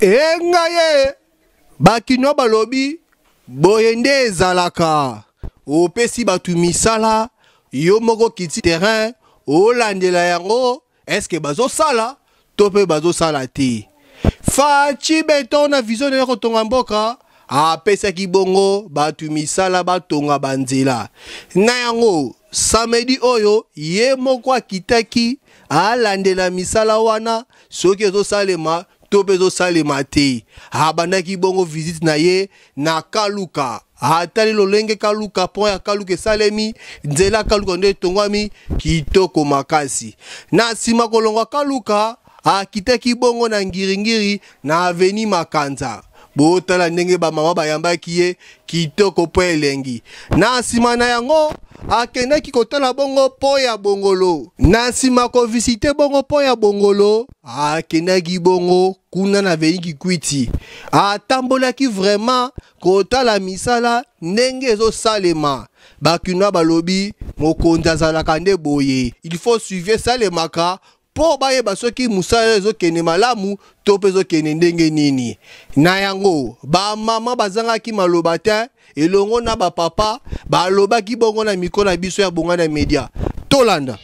enga ye bakinois balobi boye nde ezalaka opesi bato misala yo moko kiti terrain olandela yango eske bazosala to mpe bazosala te faci beton na vision ya kotonga mboka apesaki bongo bato misala batonga banzela na yango samedi oyo ye moko akitaki alandela misala wana soki ezosalema to mpe ezosalema te abandaki bongo vizite na ye na kaluka atali lolenge kaluka pont ya kaluka esalemi nzela ya kaluka nde etongwami kitoko makasi na nsima kolongwa kaluka akitaki bongo na ngiringiri na aveni makanza botala ndenge bamama bayambaki ye kitoko mpo elengi na nsima na yango akendaki kotala bongo mpo ya bongolo na nsima kovisite bongo mpo ya bongolo akendaki bongo kuna na veni kikwiti atambolaki vraiment kotala misala ndenge ezosalema bakinois balobi mokonzi azalaka nde boye il faut suivi esalemaka mpo bayeba soki mosala ezokende malamu to mpe ezokende ndenge nini na yango bamama bazangaki maloba te elongo na bapapa balobaki bongo na mikro na biso ya bongana media tolanda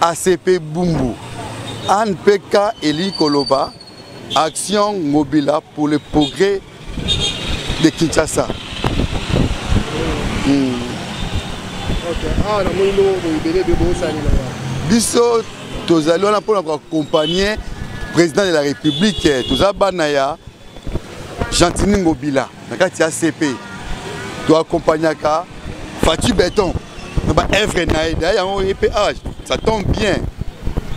ACP Bumbu, Anne Peka Eli Koloba, Action Ngobila pour le progrès de Kinshasa. Hmm. Ah, Biso tozali wana mpona koaccompagne président de la république toza bana ya gentini ngobila na kati ya cp toaccompagnaka fati beton na baevre na ye daya yango ye mpe age ça tombe bien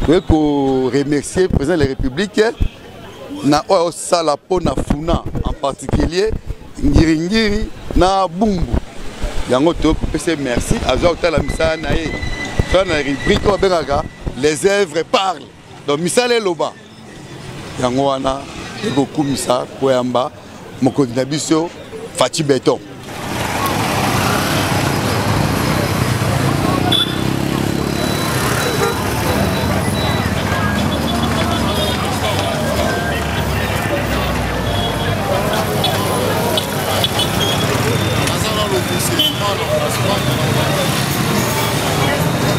toyei koremercier président de la république na oyo osala mpo na funa en particulier ngiringiri na bumbu yango toyei kopesa merci azwa kotala misala na ye toa na rubrike oyo abengaka les œuvres parle donc misala eloba yango wana ekokumisa koyamba mokonzi na biso faci beton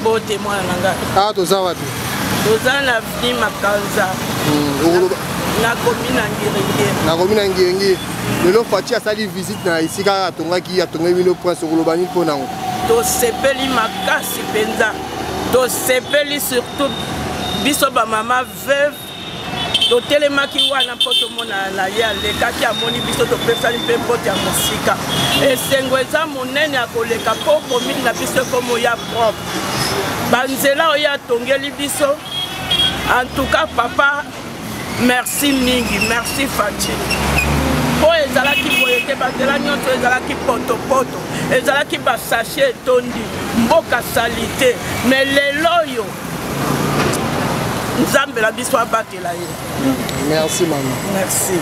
Mbote mwana na ngai. Ah toza wapi? Toza na avenue Makanza. Hmm, na komi na ngirenge na komi na ngirenge lelo fati asali visite na esika atongaki atongeli bino prince okoloba nini mpo nango tosepeli makasi mpenza tosepeli surtout biso bamama veuve totelemaki wana mpo tomonana na ye alekaki amoni biso topesani mpe mbote ya mosika esengo eza monene ya koleka mpo komini na biso ekomo ya propre banzela oyo atongeli biso antuka papa merci mingi merci faci mpo ezalaki boye te banzela nyonso ezalaki potopoto ezalaki basashe etondi mboka salite me lelo oyo nzambe na biso abatela ye merci mama merci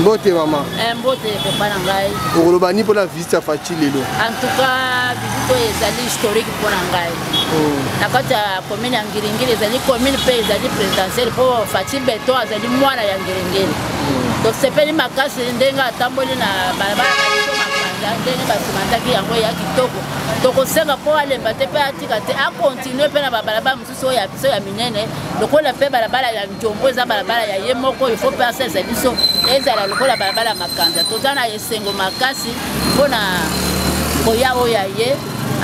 mbote mama eh, mbote papa na ngai okoloba nini mpona visite ya faci lelo en tout cas visite oyo ezali historique mpo na ngai oh. na kati ya commune ya ngiringiri ezali commune mpe ezali présidentielle mpo faci beton azali mwana ya ngiringiri oh. tosepeli makasi ndenge atamboli na balabala ndenge basimandaki yango ya kitoko tokosenga mpo alemba te mpe atika te tino mpe na babalabala mosusu oyo ya biso ya minene lokola mpe balabala ya njombo eza balabala ya ye moko ifo mpe asalisa biso ezala lokola balabala ya makanza toza na esengo makasi mpo na koya oyo ya ye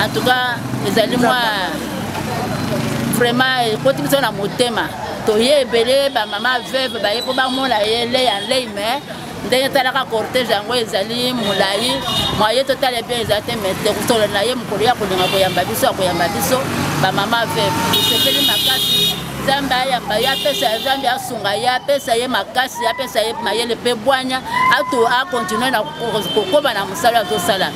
antuka ezali mwa vraiment ekoti biso na motema toye ebele bamama veve baye mpo bamona ye lei ya lei mais ndenge talaka cortège yango ezali molai mwaye totala bien ezali te mai tekosolo na ye mokolo ya kolinga koyamba biso ya koyamba biso bamama vep tosepeli makasi nzambe ayamba ye apesa ye nzambe asunga ye apesa ye makasi apesa ye mayele mpe bwanya akontinue na kokoba na mosala azosala